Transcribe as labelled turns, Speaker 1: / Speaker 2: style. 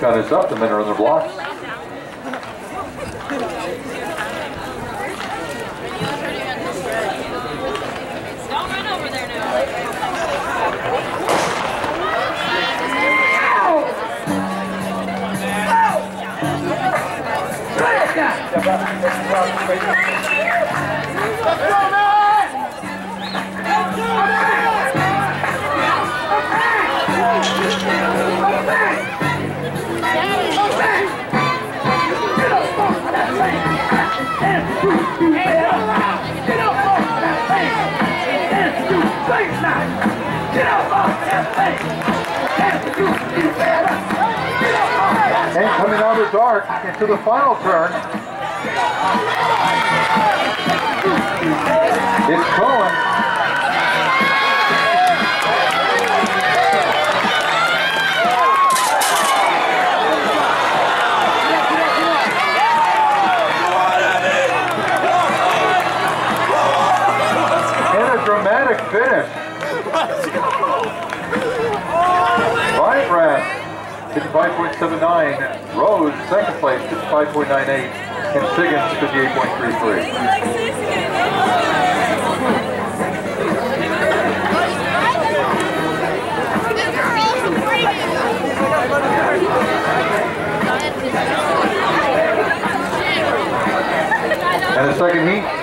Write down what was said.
Speaker 1: Got us up, the men are on their blocks.
Speaker 2: Don't run over there
Speaker 1: And coming out of the dark into the final turn. It's What a finish. Bike Rath, 55.79. Rose, second place, 55.98. And Siggins, 58.33. And the second heat,